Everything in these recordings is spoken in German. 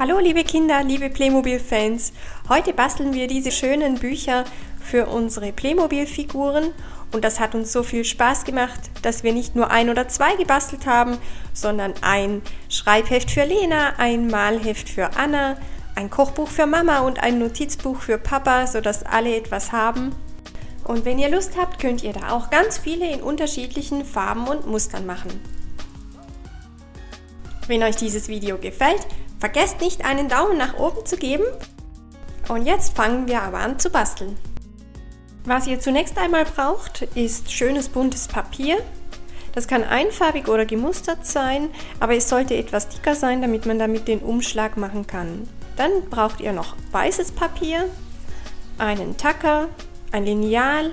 Hallo liebe Kinder, liebe Playmobil-Fans. Heute basteln wir diese schönen Bücher für unsere Playmobil-Figuren und das hat uns so viel Spaß gemacht, dass wir nicht nur ein oder zwei gebastelt haben, sondern ein Schreibheft für Lena, ein Malheft für Anna, ein Kochbuch für Mama und ein Notizbuch für Papa, sodass alle etwas haben. Und wenn ihr Lust habt, könnt ihr da auch ganz viele in unterschiedlichen Farben und Mustern machen. Wenn euch dieses Video gefällt, Vergesst nicht einen Daumen nach oben zu geben. Und jetzt fangen wir aber an zu basteln. Was ihr zunächst einmal braucht, ist schönes buntes Papier. Das kann einfarbig oder gemustert sein, aber es sollte etwas dicker sein, damit man damit den Umschlag machen kann. Dann braucht ihr noch weißes Papier, einen Tacker, ein Lineal,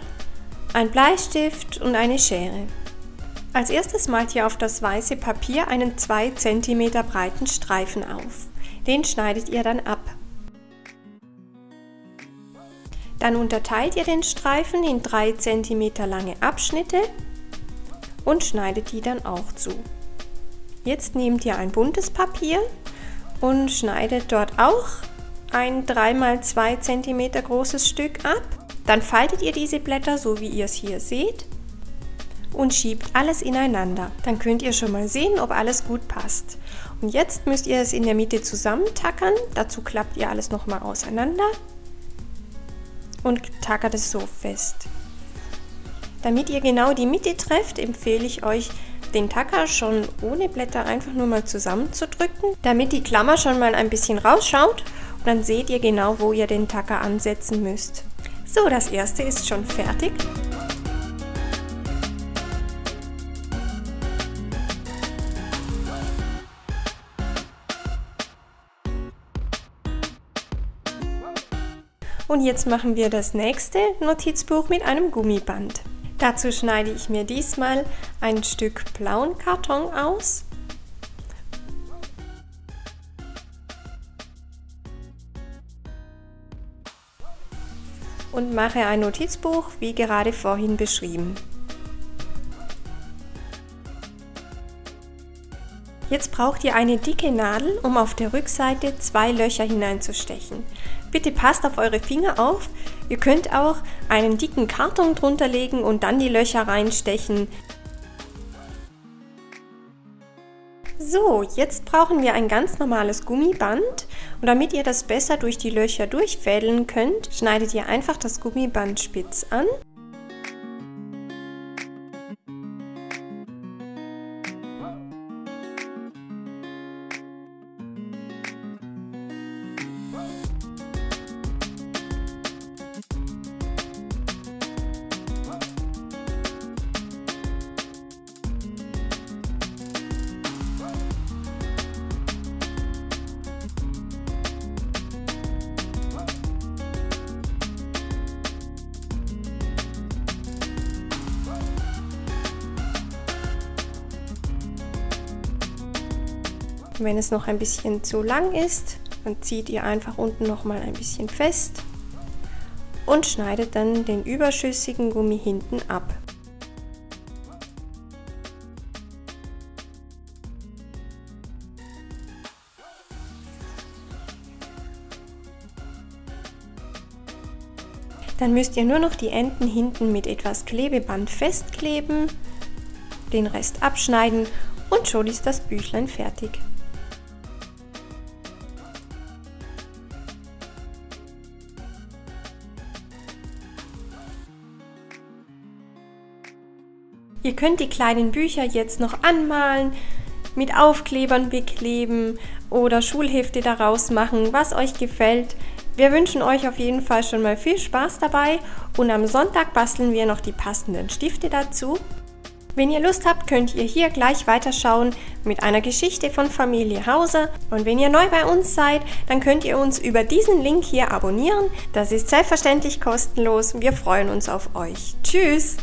ein Bleistift und eine Schere. Als erstes malt ihr auf das weiße Papier einen 2 cm breiten Streifen auf. Den schneidet ihr dann ab. Dann unterteilt ihr den Streifen in 3 cm lange Abschnitte und schneidet die dann auch zu. Jetzt nehmt ihr ein buntes Papier und schneidet dort auch ein 3x2 cm großes Stück ab. Dann faltet ihr diese Blätter so wie ihr es hier seht und schiebt alles ineinander. Dann könnt ihr schon mal sehen, ob alles gut passt. Und jetzt müsst ihr es in der Mitte zusammentackern. Dazu klappt ihr alles nochmal auseinander und tackert es so fest. Damit ihr genau die Mitte trefft, empfehle ich euch, den Tacker schon ohne Blätter einfach nur mal zusammenzudrücken, damit die Klammer schon mal ein bisschen rausschaut und dann seht ihr genau, wo ihr den Tacker ansetzen müsst. So, das erste ist schon fertig. Und jetzt machen wir das nächste Notizbuch mit einem Gummiband. Dazu schneide ich mir diesmal ein Stück blauen Karton aus. Und mache ein Notizbuch, wie gerade vorhin beschrieben. Jetzt braucht ihr eine dicke Nadel, um auf der Rückseite zwei Löcher hineinzustechen. Bitte passt auf eure Finger auf. Ihr könnt auch einen dicken Karton drunter legen und dann die Löcher reinstechen. So, jetzt brauchen wir ein ganz normales Gummiband und damit ihr das besser durch die Löcher durchfädeln könnt, schneidet ihr einfach das Gummiband spitz an Wenn es noch ein bisschen zu lang ist, dann zieht ihr einfach unten noch mal ein bisschen fest und schneidet dann den überschüssigen Gummi hinten ab. Dann müsst ihr nur noch die Enden hinten mit etwas Klebeband festkleben, den Rest abschneiden und schon ist das Büchlein fertig. Ihr könnt die kleinen Bücher jetzt noch anmalen, mit Aufklebern bekleben oder Schulhefte daraus machen, was euch gefällt. Wir wünschen euch auf jeden Fall schon mal viel Spaß dabei und am Sonntag basteln wir noch die passenden Stifte dazu. Wenn ihr Lust habt, könnt ihr hier gleich weiterschauen mit einer Geschichte von Familie Hauser. Und wenn ihr neu bei uns seid, dann könnt ihr uns über diesen Link hier abonnieren. Das ist selbstverständlich kostenlos. Wir freuen uns auf euch. Tschüss!